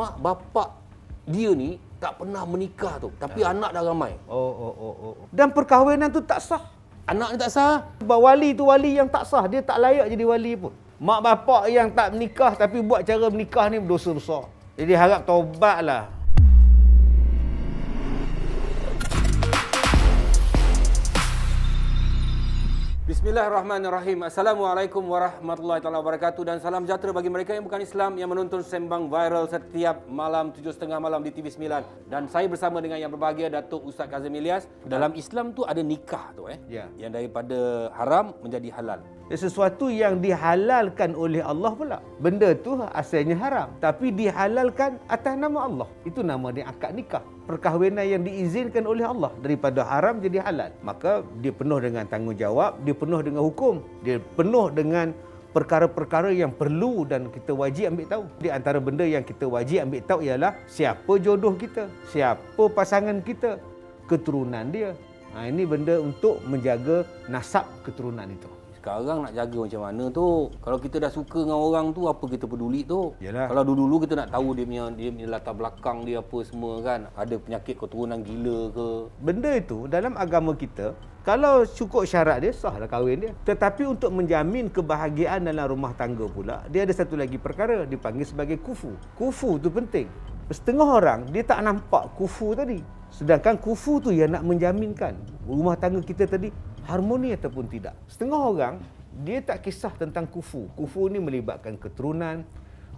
mak bapak dia ni tak pernah menikah tu. Tapi ya. anak dah ramai. Oh, oh, oh, oh. Dan perkahwinan tu tak sah. Anak ni tak sah. Sebab wali tu wali yang tak sah. Dia tak layak jadi wali pun. Mak bapak yang tak menikah tapi buat cara menikah ni berdosa besar. Jadi harap taubatlah. Bismillahirrahmanirrahim. Assalamualaikum warahmatullahi taala wabarakatuh dan salam sejahtera bagi mereka yang bukan Islam yang menonton sembang viral setiap malam 7.30 malam di TV9 dan saya bersama dengan yang berbahagia Datuk Ustaz Kazim Ilyas. Dalam Islam tu ada nikah tu eh. Ya. Yang daripada haram menjadi halal sesuatu yang dihalalkan oleh Allah pula. Benda tu asalnya haram. Tapi dihalalkan atas nama Allah. Itu nama dia akad nikah. Perkahwinan yang diizinkan oleh Allah. Daripada haram jadi halal. Maka dia penuh dengan tanggungjawab. Dia penuh dengan hukum. Dia penuh dengan perkara-perkara yang perlu dan kita wajib ambil tahu. Di antara benda yang kita wajib ambil tahu ialah siapa jodoh kita. Siapa pasangan kita. Keturunan dia. Ha, ini benda untuk menjaga nasab keturunan itu. Sekarang nak jaga macam mana tu? Kalau kita dah suka dengan orang tu, apa kita peduli tu? Yalah. Kalau dulu-dulu kita nak tahu dia punya dia punya latar belakang dia apa semua kan. Ada penyakit keturunan gila ke? Benda itu dalam agama kita, kalau cukup syarat dia, sahlah kahwin dia. Tetapi untuk menjamin kebahagiaan dalam rumah tangga pula, dia ada satu lagi perkara. Dipanggil sebagai kufu. Kufu tu penting. Setengah orang, dia tak nampak kufu tadi. Sedangkan kufu tu yang nak menjaminkan rumah tangga kita tadi harmoni ataupun tidak. Setengah orang dia tak kisah tentang kufu. Kufu ni melibatkan keturunan,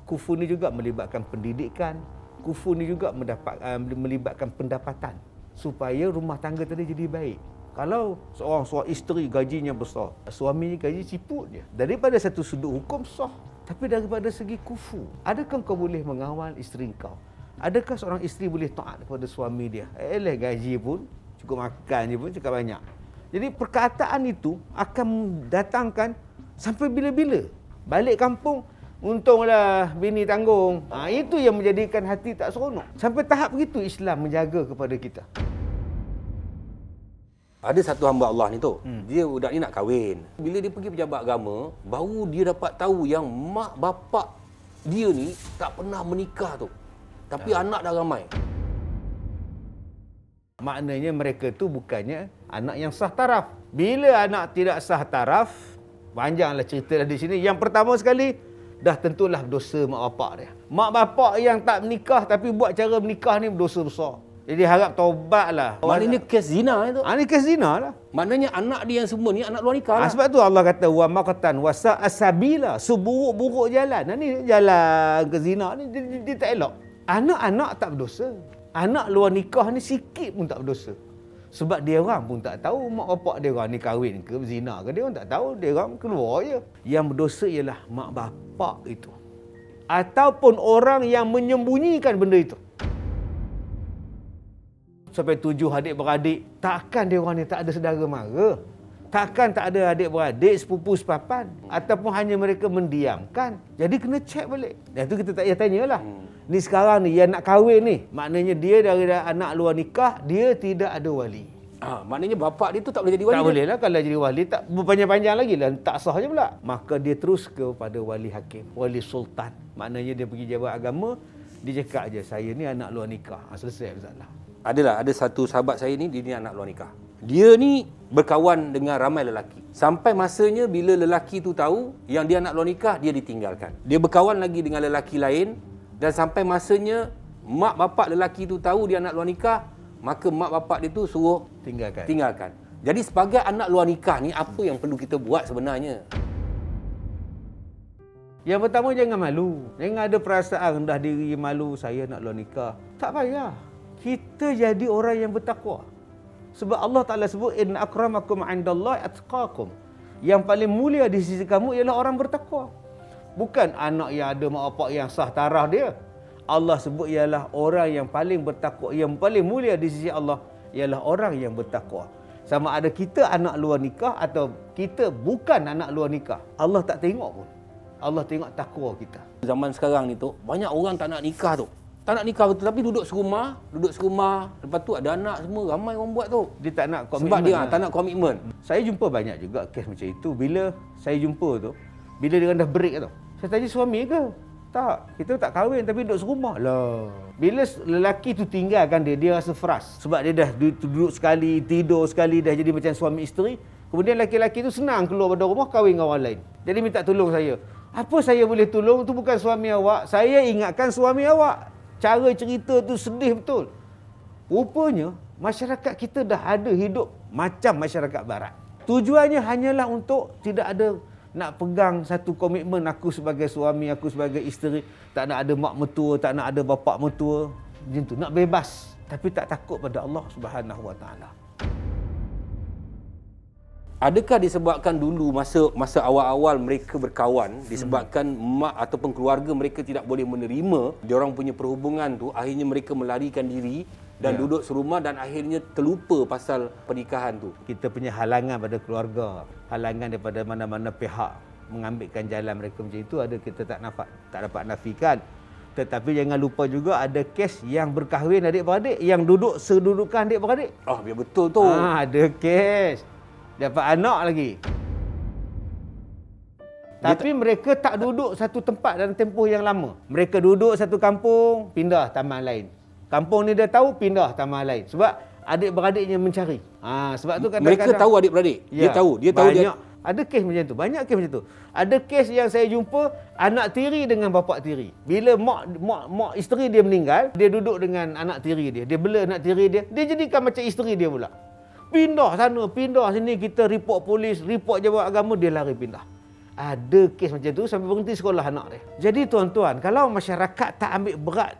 kufu ni juga melibatkan pendidikan, kufu ni juga mendapat uh, melibatkan pendapatan supaya rumah tangga tadi jadi baik. Kalau seorang seorang isteri gajinya besar, suami gaji ciput je. Daripada satu sudut hukum sah, tapi daripada segi kufu, adakah kau boleh mengawal isteri kau? Adakah seorang isteri boleh taat kepada suami dia? Eh, gaji pun cukup makan je pun cukup banyak. Jadi perkataan itu akan datangkan sampai bila-bila. Balik kampung, untunglah bini tanggung. Ha, itu yang menjadikan hati tak seronok. Sampai tahap begitu Islam menjaga kepada kita. Ada satu hamba Allah ni tu, hmm. dia budak ni nak kahwin. Bila dia pergi pejabat agama, baru dia dapat tahu yang mak bapak dia ni tak pernah menikah tu. Tapi ya. anak dah ramai. Maknanya mereka tu bukannya anak yang sah taraf. Bila anak tidak sah taraf, panjanglah cerita di sini. Yang pertama sekali, dah tentulah dosa mak bapak dia. Mak bapak yang tak menikah tapi buat cara menikah ni berdosa besar. Jadi harap taubatlah. Maknanya kes zina itu. Ah, ini kes zina lah. Maknanya anak dia yang semua ni anak luar nikah ah, lah. sebab tu Allah kata wa maqatan wa sa'asabila seburuk-buruk jalan. Nah, ni jalan ke zina ni dia, dia, dia tak elok. Anak-anak tak berdosa. Anak luar nikah ni sikit pun tak berdosa. Sebab dia orang pun tak tahu mak bapak dia orang ni kahwin ke zina ke. Dia orang tak tahu. Dia orang keluar je. Yang berdosa ialah mak bapak itu. Ataupun orang yang menyembunyikan benda itu. Sampai tujuh adik-beradik. Takkan dia orang ni tak ada saudara mara. Takkan tak ada adik-beradik, sepupu, sepapan. Ataupun hanya mereka mendiamkan. Jadi kena cek balik. Dan itu kita tak payah tanyalah. Hmm. Ni sekarang ni yang nak kahwin ni, maknanya dia dari anak luar nikah, dia tidak ada wali. Ha, maknanya bapak dia tu tak boleh jadi wali. Tak boleh lah kalau jadi wali tak berpanjang-panjang lagi lah tak sah je pula. Maka dia terus kepada wali hakim, wali sultan. Maknanya dia pergi jabat agama, dia cakap aja saya ni anak luar nikah. Ha, selesai masalah. Adalah ada satu sahabat saya ni dia ni anak luar nikah. Dia ni berkawan dengan ramai lelaki. Sampai masanya bila lelaki tu tahu yang dia anak luar nikah, dia ditinggalkan. Dia berkawan lagi dengan lelaki lain, dan sampai masanya mak bapak lelaki tu tahu dia anak luar nikah, maka mak bapak dia tu suruh tinggalkan. Tinggalkan. Jadi sebagai anak luar nikah ni apa yang perlu kita buat sebenarnya? Yang pertama jangan malu. Jangan ada perasaan rendah diri malu saya nak luar nikah. Tak payah. Kita jadi orang yang bertakwa. Sebab Allah Taala sebut in akramakum 'indallahi atqakum. Yang paling mulia di sisi kamu ialah orang bertakwa. Bukan anak yang ada mak bapak yang sah tarah dia. Allah sebut ialah orang yang paling bertakwa, yang paling mulia di sisi Allah ialah orang yang bertakwa. Sama ada kita anak luar nikah atau kita bukan anak luar nikah. Allah tak tengok pun. Allah tengok takwa kita. Zaman sekarang ni tu, banyak orang tak nak nikah tu. Tak nak nikah betul tapi duduk serumah, duduk serumah. Lepas tu ada anak semua, ramai orang buat tu. Dia tak nak komitmen. Sebab dia lah. tak nak komitmen. Saya jumpa banyak juga kes macam itu. Bila saya jumpa tu, bila dia dah break tu. Saya tanya suami ke? Tak, kita tak kahwin tapi duduk serumah lah. Bila lelaki tu tinggalkan dia, dia rasa frust. Sebab dia dah duduk sekali, tidur sekali, dah jadi macam suami isteri. Kemudian lelaki-lelaki tu senang keluar dari rumah kahwin dengan orang lain. Jadi minta tolong saya. Apa saya boleh tolong? Itu bukan suami awak. Saya ingatkan suami awak. Cara cerita tu sedih betul. Rupanya, masyarakat kita dah ada hidup macam masyarakat barat. Tujuannya hanyalah untuk tidak ada nak pegang satu komitmen aku sebagai suami, aku sebagai isteri, tak nak ada mak mertua, tak nak ada bapa mertua, macam tu, nak bebas tapi tak takut pada Allah Subhanahu Wa Taala. Adakah disebabkan dulu masa masa awal-awal mereka berkawan disebabkan hmm. mak ataupun keluarga mereka tidak boleh menerima dia orang punya perhubungan tu akhirnya mereka melarikan diri dan ya. duduk serumah dan akhirnya terlupa pasal pernikahan tu. Kita punya halangan pada keluarga, halangan daripada mana-mana pihak mengambilkan jalan mereka macam itu ada kita tak nampak, tak dapat nafikan. Tetapi jangan lupa juga ada kes yang berkahwin adik-beradik yang duduk sedudukan adik-beradik. Oh, biar betul tu. Ha, ada kes. Dapat anak lagi. Tapi mereka tak duduk satu tempat dalam tempoh yang lama. Mereka duduk satu kampung, pindah taman lain. Kampung ni dia tahu pindah taman lain sebab adik-beradiknya mencari. Ha sebab tu kadang-kadang mereka tahu adik-beradik. Ya, dia tahu, dia tahu banyak, dia ada kes macam tu. Banyak kes macam tu. Ada kes yang saya jumpa anak tiri dengan bapa tiri. Bila mak mak mak isteri dia meninggal, dia duduk dengan anak tiri dia. Dia bela anak tiri dia. Dia jadikan macam isteri dia pula. Pindah sana, pindah sini kita report polis, report jawab agama dia lari pindah. Ada kes macam tu sampai berhenti sekolah anak dia. Jadi tuan-tuan, kalau masyarakat tak ambil berat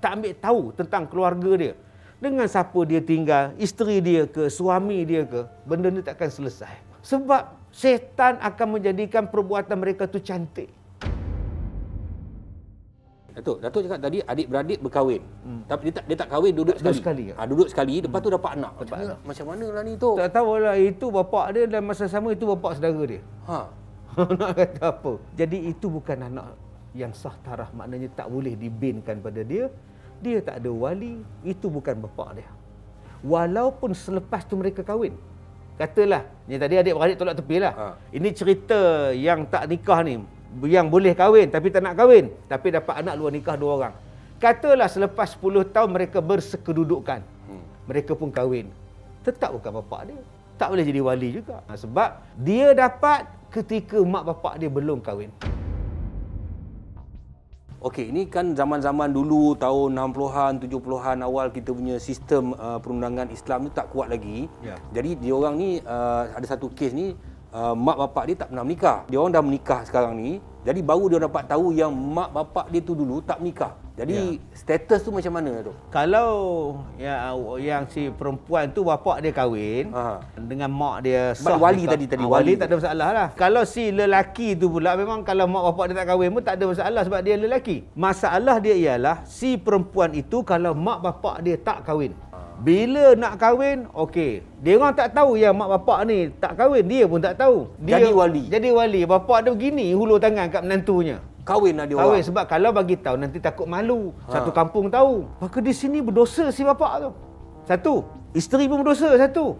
tak ambil tahu tentang keluarga dia. Dengan siapa dia tinggal, isteri dia ke, suami dia ke, benda ni takkan selesai. Sebab setan akan menjadikan perbuatan mereka tu cantik. Datuk, Datuk cakap tadi adik-beradik berkahwin. Hmm. Tapi dia tak dia tak kahwin duduk sekali. sekali. Ha, duduk sekali lepas tu dapat anak. Dapat anak. Macam mana lah ni tu? Tak tahu lah itu bapak dia dan masa sama itu bapak saudara dia. Ha. nak kata apa? Jadi itu bukan anak yang sah tarah maknanya tak boleh dibinkan pada dia dia tak ada wali itu bukan bapa dia walaupun selepas tu mereka kahwin katalah ni tadi adik-beradik tolak tepi lah ha. ini cerita yang tak nikah ni yang boleh kahwin tapi tak nak kahwin tapi dapat anak luar nikah dua orang katalah selepas 10 tahun mereka bersekedudukan hmm. mereka pun kahwin tetap bukan bapa dia tak boleh jadi wali juga ha, sebab dia dapat ketika mak bapak dia belum kahwin Okey, ini kan zaman-zaman dulu tahun 60-an, 70-an awal kita punya sistem uh, perundangan Islam ni tak kuat lagi. Ya. Jadi dia orang ni uh, ada satu kes ni uh, mak bapak dia tak pernah menikah. Dia orang dah menikah sekarang ni. Jadi baru dia dapat tahu yang mak bapak dia tu dulu tak menikah. Jadi ya. status tu macam mana tu? Kalau ya yang si perempuan tu bapak dia kahwin Aha. dengan mak dia sah wali tadi tadi ha, wali, wali tak ada masalah lah. Kalau si lelaki tu pula memang kalau mak bapak dia tak kahwin pun tak ada masalah sebab dia lelaki. Masalah dia ialah si perempuan itu kalau mak bapak dia tak kahwin. Bila nak kahwin, okey. Dia orang tak tahu yang mak bapak ni tak kahwin, dia pun tak tahu. Dia jadi wali. Jadi wali. Bapak dia begini hulur tangan kat menantunya kahwin lah dia kahwin sebab kalau bagi tahu nanti takut malu ha. satu kampung tahu maka di sini berdosa si bapa tu satu isteri pun berdosa satu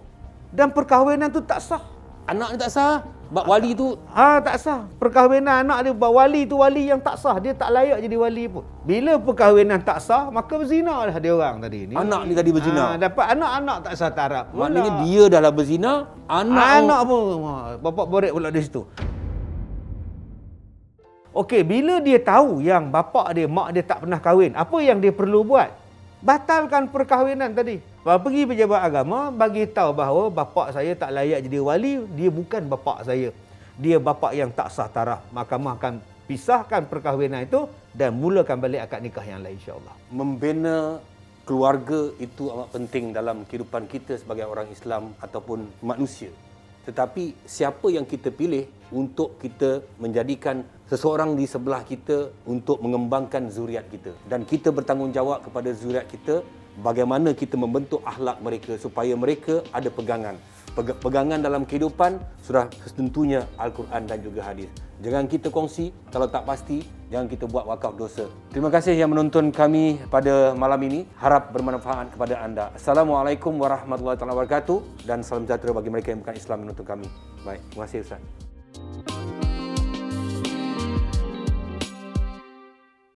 dan perkahwinan tu tak sah anak ni tak sah bab wali tu ha tak sah. Perkahwinan anak dia bab wali tu wali yang tak sah. Dia tak layak jadi wali pun. Bila perkahwinan tak sah maka berzina lah dia orang tadi ni. Anak ni tadi berzina. Ha, dapat anak-anak tak sah taraf maknanya dia dah lah berzina anak anak pun bapak borek pula di situ. Okey, bila dia tahu yang bapa dia, mak dia tak pernah kahwin, apa yang dia perlu buat? Batalkan perkahwinan tadi. Pergi pejabat agama bagi tahu bahawa bapa saya tak layak jadi wali, dia bukan bapa saya. Dia bapa yang tak sah taraf. Mahkamah akan pisahkan perkahwinan itu dan mulakan balik akad nikah yang lain insya-Allah. Membina keluarga itu amat penting dalam kehidupan kita sebagai orang Islam ataupun manusia. Tetapi siapa yang kita pilih untuk kita menjadikan seseorang di sebelah kita untuk mengembangkan zuriat kita dan kita bertanggungjawab kepada zuriat kita bagaimana kita membentuk akhlak mereka supaya mereka ada pegangan pegangan dalam kehidupan sudah tentunya Al-Quran dan juga hadis. Jangan kita kongsi kalau tak pasti jangan kita buat wakaf dosa. Terima kasih yang menonton kami pada malam ini. Harap bermanfaat kepada anda. Assalamualaikum warahmatullahi wabarakatuh dan salam sejahtera bagi mereka yang bukan Islam menonton kami. Baik, terima kasih Ustaz.